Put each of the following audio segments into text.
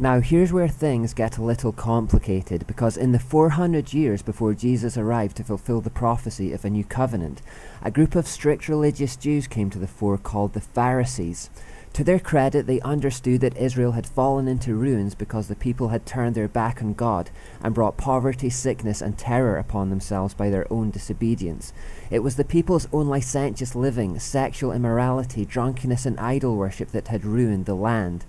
Now, here's where things get a little complicated because in the 400 years before Jesus arrived to fulfill the prophecy of a new covenant, a group of strict religious Jews came to the fore called the Pharisees. To their credit, they understood that Israel had fallen into ruins because the people had turned their back on God and brought poverty, sickness, and terror upon themselves by their own disobedience. It was the people's own licentious living, sexual immorality, drunkenness, and idol worship that had ruined the land.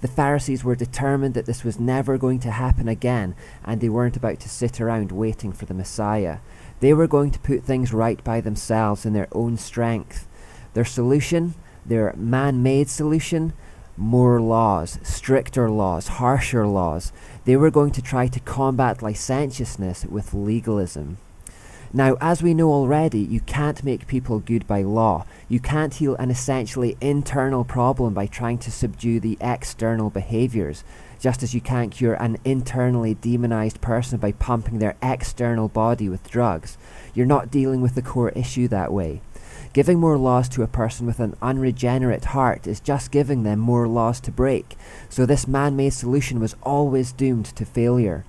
The Pharisees were determined that this was never going to happen again, and they weren't about to sit around waiting for the Messiah. They were going to put things right by themselves in their own strength. Their solution, their man made solution, more laws, stricter laws, harsher laws. They were going to try to combat licentiousness with legalism. Now, as we know already, you can't make people good by law. You can't heal an essentially internal problem by trying to subdue the external behaviors, just as you can't cure an internally demonized person by pumping their external body with drugs. You're not dealing with the core issue that way. Giving more laws to a person with an unregenerate heart is just giving them more laws to break, so this man made solution was always doomed to failure.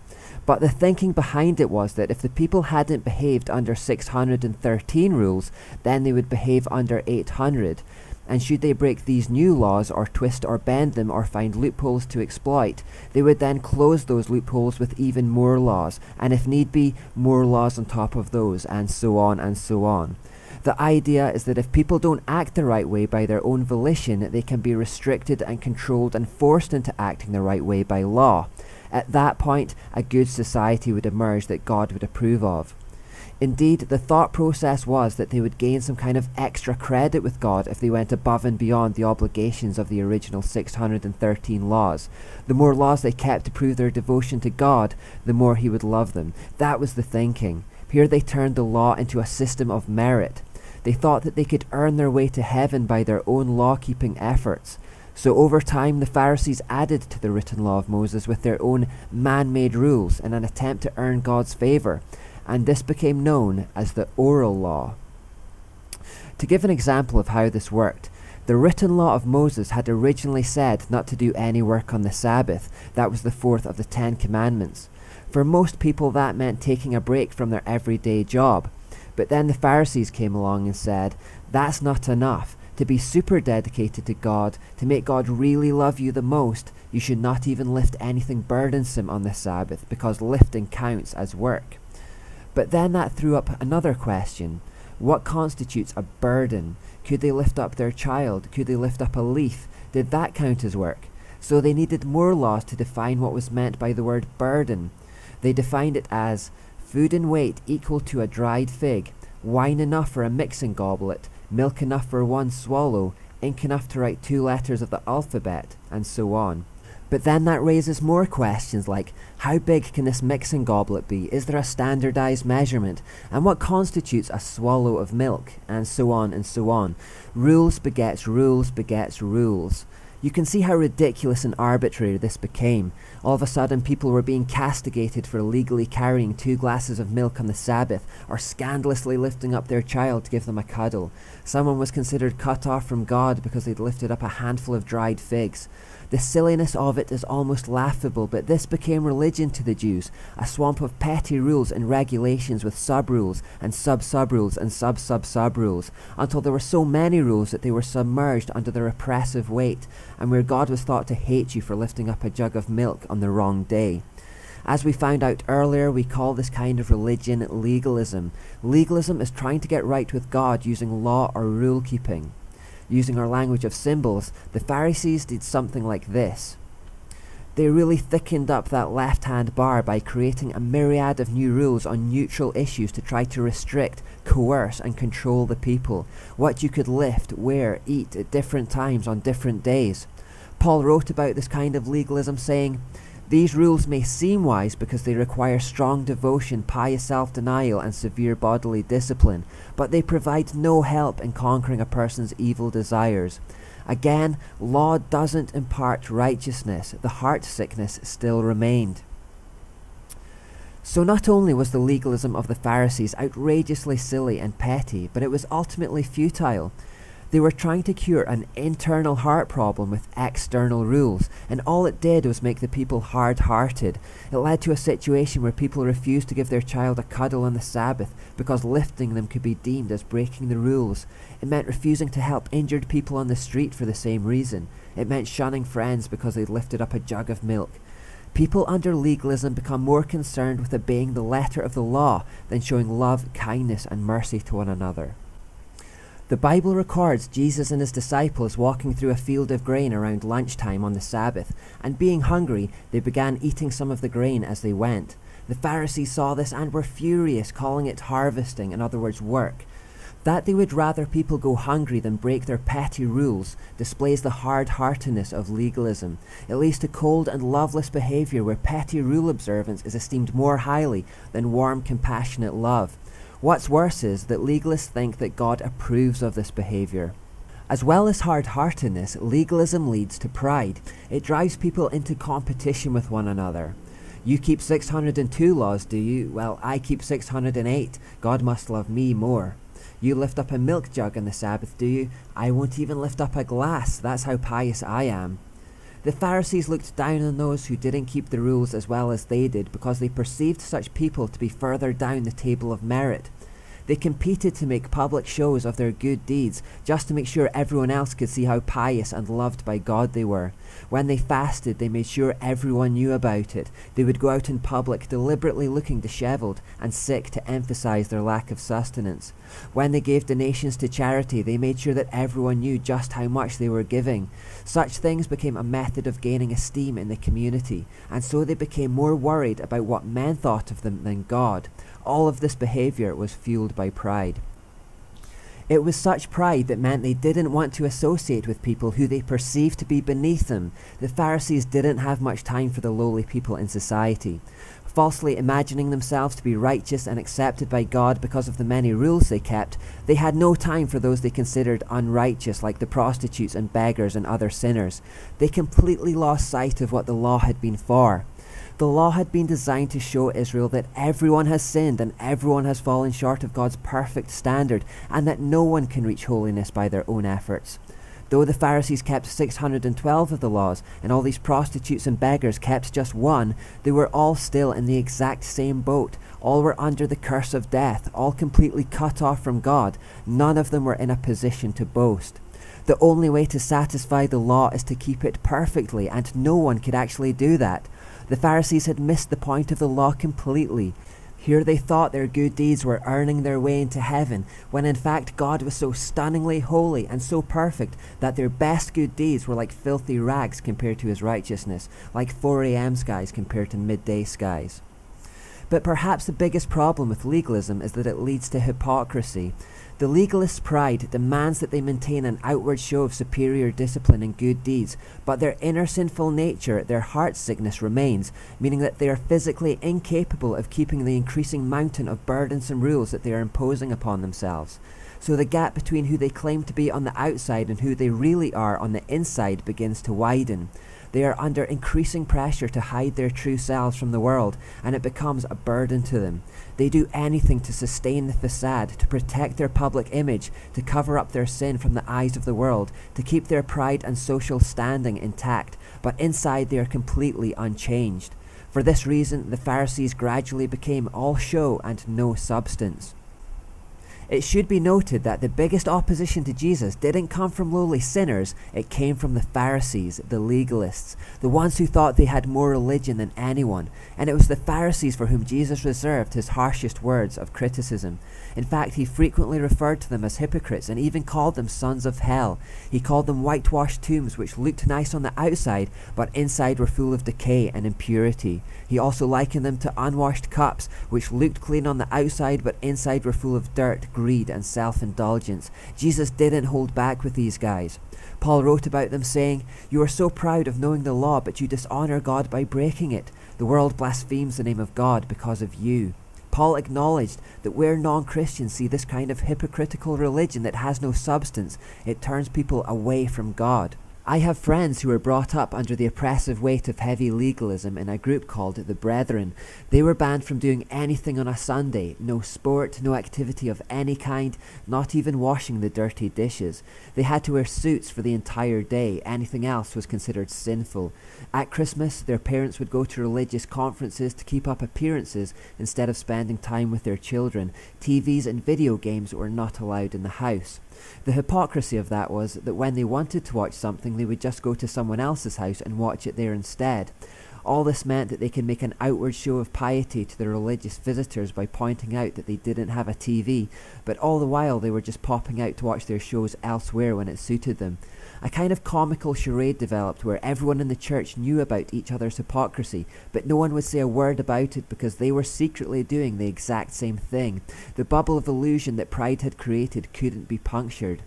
But the thinking behind it was that if the people hadn't behaved under 613 rules, then they would behave under 800. And should they break these new laws, or twist or bend them, or find loopholes to exploit, they would then close those loopholes with even more laws, and if need be, more laws on top of those, and so on and so on. The idea is that if people don't act the right way by their own volition, they can be restricted and controlled and forced into acting the right way by law. At that point, a good society would emerge that God would approve of. Indeed, the thought process was that they would gain some kind of extra credit with God if they went above and beyond the obligations of the original 613 laws. The more laws they kept to prove their devotion to God, the more He would love them. That was the thinking. Here they turned the law into a system of merit. They thought that they could earn their way to heaven by their own law keeping efforts. So over time, the Pharisees added to the written law of Moses with their own man made rules in an attempt to earn God's favour, and this became known as the oral law. To give an example of how this worked, the written law of Moses had originally said not to do any work on the Sabbath. That was the fourth of the Ten Commandments. For most people, that meant taking a break from their everyday job. But then the Pharisees came along and said, That's not enough to be super dedicated to God, to make God really love you the most, you should not even lift anything burdensome on the Sabbath, because lifting counts as work. But then that threw up another question. What constitutes a burden? Could they lift up their child? Could they lift up a leaf? Did that count as work? So they needed more laws to define what was meant by the word burden. They defined it as food in weight equal to a dried fig, wine enough for a mixing goblet, milk enough for one swallow, ink enough to write two letters of the alphabet, and so on. But then that raises more questions like how big can this mixing goblet be? Is there a standardized measurement? And what constitutes a swallow of milk? And so on and so on. Rules begets rules begets rules. You can see how ridiculous and arbitrary this became. All of a sudden, people were being castigated for illegally carrying two glasses of milk on the Sabbath, or scandalously lifting up their child to give them a cuddle. Someone was considered cut off from God because they'd lifted up a handful of dried figs. The silliness of it is almost laughable, but this became religion to the Jews, a swamp of petty rules and regulations with sub-rules and sub-sub-rules and sub-sub-sub-rules, until there were so many rules that they were submerged under their oppressive weight, and where God was thought to hate you for lifting up a jug of milk on the wrong day. As we found out earlier, we call this kind of religion legalism. Legalism is trying to get right with God using law or rule keeping using our language of symbols, the Pharisees did something like this. They really thickened up that left hand bar by creating a myriad of new rules on neutral issues to try to restrict, coerce, and control the people. What you could lift, wear, eat at different times on different days. Paul wrote about this kind of legalism saying, these rules may seem wise because they require strong devotion, pious self-denial, and severe bodily discipline, but they provide no help in conquering a person's evil desires. Again, law doesn't impart righteousness, the heart sickness still remained. So not only was the legalism of the Pharisees outrageously silly and petty, but it was ultimately futile. They were trying to cure an internal heart problem with external rules, and all it did was make the people hard hearted. It led to a situation where people refused to give their child a cuddle on the Sabbath because lifting them could be deemed as breaking the rules. It meant refusing to help injured people on the street for the same reason. It meant shunning friends because they'd lifted up a jug of milk. People under legalism become more concerned with obeying the letter of the law than showing love, kindness, and mercy to one another. The Bible records Jesus and his disciples walking through a field of grain around lunchtime on the Sabbath, and being hungry, they began eating some of the grain as they went. The Pharisees saw this and were furious, calling it harvesting, in other words, work. That they would rather people go hungry than break their petty rules displays the hard heartedness of legalism. It leads to cold and loveless behaviour where petty rule observance is esteemed more highly than warm, compassionate love. What's worse is that legalists think that God approves of this behaviour. As well as hard heartedness, legalism leads to pride. It drives people into competition with one another. You keep 602 laws, do you? Well, I keep 608. God must love me more. You lift up a milk jug on the Sabbath, do you? I won't even lift up a glass. That's how pious I am. The Pharisees looked down on those who didn't keep the rules as well as they did because they perceived such people to be further down the table of merit. They competed to make public shows of their good deeds just to make sure everyone else could see how pious and loved by God they were. When they fasted, they made sure everyone knew about it. They would go out in public deliberately looking dishevelled and sick to emphasize their lack of sustenance. When they gave donations to charity, they made sure that everyone knew just how much they were giving. Such things became a method of gaining esteem in the community, and so they became more worried about what men thought of them than God. All of this behavior was fueled by pride. It was such pride that meant they didn't want to associate with people who they perceived to be beneath them. The Pharisees didn't have much time for the lowly people in society. Falsely imagining themselves to be righteous and accepted by God because of the many rules they kept, they had no time for those they considered unrighteous, like the prostitutes and beggars and other sinners. They completely lost sight of what the law had been for. The law had been designed to show Israel that everyone has sinned and everyone has fallen short of God's perfect standard, and that no one can reach holiness by their own efforts. Though the Pharisees kept 612 of the laws, and all these prostitutes and beggars kept just one, they were all still in the exact same boat. All were under the curse of death, all completely cut off from God. None of them were in a position to boast. The only way to satisfy the law is to keep it perfectly, and no one could actually do that. The Pharisees had missed the point of the law completely. Here they thought their good deeds were earning their way into heaven, when in fact God was so stunningly holy and so perfect that their best good deeds were like filthy rags compared to his righteousness, like 4am skies compared to midday skies. But perhaps the biggest problem with legalism is that it leads to hypocrisy. The legalist's pride demands that they maintain an outward show of superior discipline and good deeds, but their inner sinful nature, their heart sickness, remains, meaning that they are physically incapable of keeping the increasing mountain of burdensome rules that they are imposing upon themselves. So the gap between who they claim to be on the outside and who they really are on the inside begins to widen. They are under increasing pressure to hide their true selves from the world, and it becomes a burden to them. They do anything to sustain the facade, to protect their public image, to cover up their sin from the eyes of the world, to keep their pride and social standing intact, but inside they are completely unchanged. For this reason, the Pharisees gradually became all show and no substance. It should be noted that the biggest opposition to Jesus didn't come from lowly sinners, it came from the Pharisees, the legalists, the ones who thought they had more religion than anyone, and it was the Pharisees for whom Jesus reserved his harshest words of criticism. In fact, he frequently referred to them as hypocrites and even called them sons of hell. He called them whitewashed tombs which looked nice on the outside, but inside were full of decay and impurity. He also likened them to unwashed cups which looked clean on the outside, but inside were full of dirt, greed and self-indulgence. Jesus didn't hold back with these guys. Paul wrote about them saying, You are so proud of knowing the law, but you dishonor God by breaking it. The world blasphemes the name of God because of you. Paul acknowledged that where non-Christians see this kind of hypocritical religion that has no substance, it turns people away from God. I have friends who were brought up under the oppressive weight of heavy legalism in a group called the Brethren. They were banned from doing anything on a Sunday no sport, no activity of any kind, not even washing the dirty dishes. They had to wear suits for the entire day, anything else was considered sinful. At Christmas, their parents would go to religious conferences to keep up appearances instead of spending time with their children. TVs and video games were not allowed in the house. The hypocrisy of that was that when they wanted to watch something, they would just go to someone else's house and watch it there instead. All this meant that they could make an outward show of piety to their religious visitors by pointing out that they didn't have a TV, but all the while they were just popping out to watch their shows elsewhere when it suited them. A kind of comical charade developed where everyone in the church knew about each other's hypocrisy, but no one would say a word about it because they were secretly doing the exact same thing. The bubble of illusion that pride had created couldn't be punctured.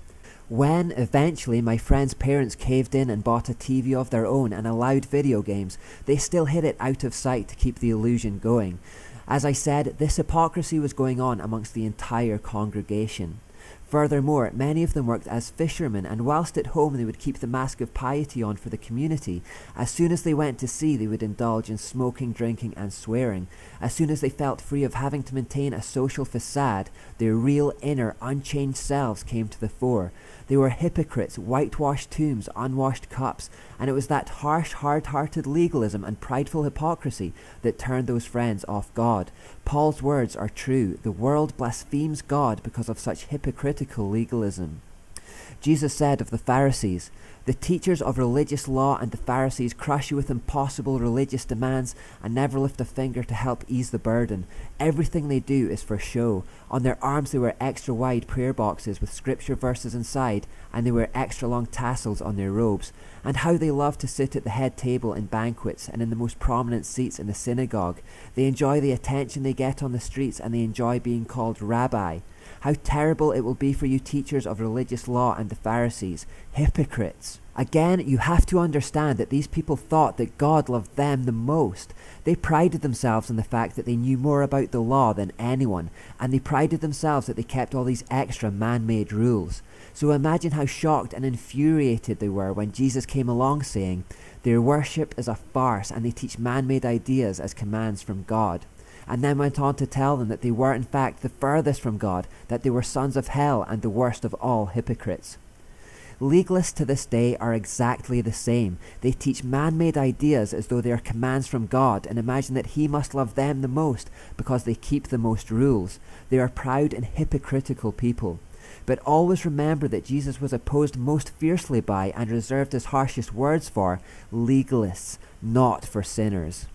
When, eventually, my friend's parents caved in and bought a TV of their own and allowed video games, they still hid it out of sight to keep the illusion going. As I said, this hypocrisy was going on amongst the entire congregation. Furthermore, many of them worked as fishermen, and whilst at home they would keep the mask of piety on for the community, as soon as they went to sea they would indulge in smoking, drinking, and swearing. As soon as they felt free of having to maintain a social facade, their real, inner, unchanged selves came to the fore. They were hypocrites, whitewashed tombs, unwashed cups, and it was that harsh, hard hearted legalism and prideful hypocrisy that turned those friends off God. Paul's words are true. The world blasphemes God because of such hypocritical legalism. Jesus said of the Pharisees, the teachers of religious law and the Pharisees crush you with impossible religious demands and never lift a finger to help ease the burden. Everything they do is for show. On their arms they wear extra wide prayer boxes with scripture verses inside, and they wear extra long tassels on their robes. And how they love to sit at the head table in banquets and in the most prominent seats in the synagogue. They enjoy the attention they get on the streets and they enjoy being called rabbi. How terrible it will be for you teachers of religious law and the Pharisees, hypocrites. Again, you have to understand that these people thought that God loved them the most. They prided themselves on the fact that they knew more about the law than anyone, and they prided themselves that they kept all these extra man made rules. So imagine how shocked and infuriated they were when Jesus came along saying, Their worship is a farce and they teach man made ideas as commands from God and then went on to tell them that they were in fact the furthest from God, that they were sons of hell and the worst of all hypocrites. Legalists to this day are exactly the same. They teach man made ideas as though they are commands from God and imagine that He must love them the most because they keep the most rules. They are proud and hypocritical people. But always remember that Jesus was opposed most fiercely by and reserved his harshest words for legalists, not for sinners.